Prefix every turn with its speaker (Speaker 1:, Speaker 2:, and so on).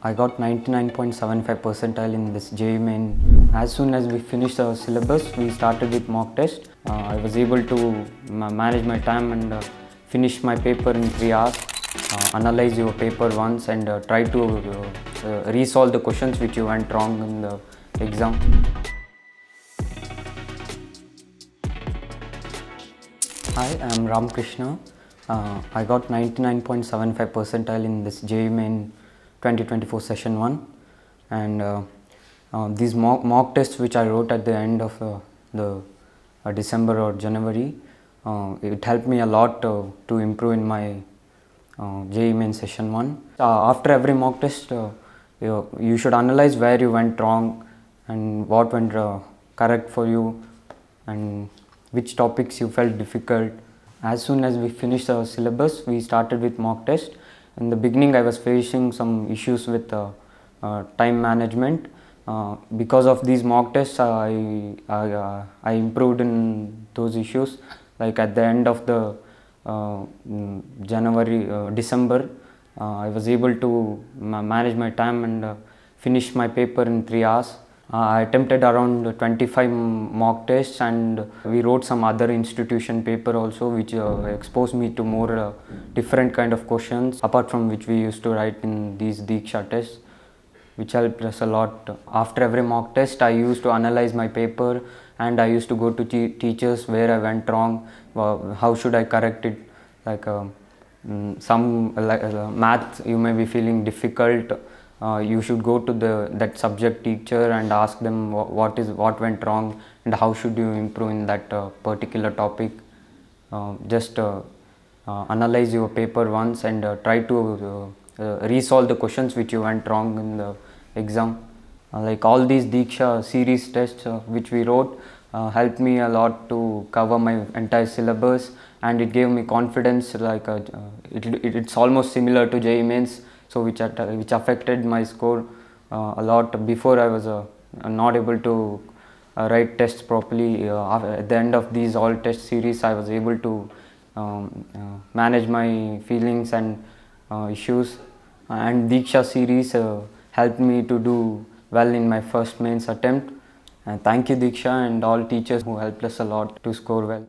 Speaker 1: I got 99.75 percentile in this JEE main. As soon as we finished the syllabus, we started with mock test. Uh, I was able to ma- manage my time and uh, finish my paper in three hours. Uh, analyze your paper once and uh, try to uh, uh, resolve the questions which you went wrong in the exam. Hi, I'm Ram Krishna. Uh, I got 99.75 percentile in this JEE main 2024 session 1 and uh, uh, these mock, mock tests which I wrote at the end of uh, the uh, December or January uh, it helped me a lot uh, to improve in my uh, JEE main session 1. Uh, after every mock test you, you should analyze where you went wrong and what went correct for you and which topics you felt difficult. As soon as we finished the syllabus, we started with mock test. In the beginning, I was facing some issues with uh, uh, time management. Uh, because of these mock tests, I, I, uh, I improved in those issues. Like at the end of the uh, mm, January, uh, December, I was able to ma- manage my time and finish my paper in three hours. Uh, I attempted around 25 mock tests and we wrote some other institution paper also which uh, exposed me to more uh, different kind of questions apart from which we used to write in these Deeksha tests which helped us a lot. After every mock test I used to analyze my paper and I used to go to te- teachers where I went wrong, uh, how should I correct it like mm, some like uh, math you may be feeling difficult uh, you should go to the that subject teacher and ask them wha- what is what went wrong and how should you improve in that uh, particular topic. Uh, just uh, uh, analyze your paper once and uh, try to resolve the questions which you went wrong in the exam. Like all these Deeksha series tests which we wrote helped me a lot to cover my entire syllabus and it gave me confidence like it, it, it's almost similar to JEE mains so which at, which affected my score uh, a lot before I was uh, not able to uh, write tests properly. At the end of these all test series I was able to um, manage my feelings and issues. And Deeksha series helped me to do well in my first mains attempt. And thank you Deeksha and all teachers who helped us a lot to score well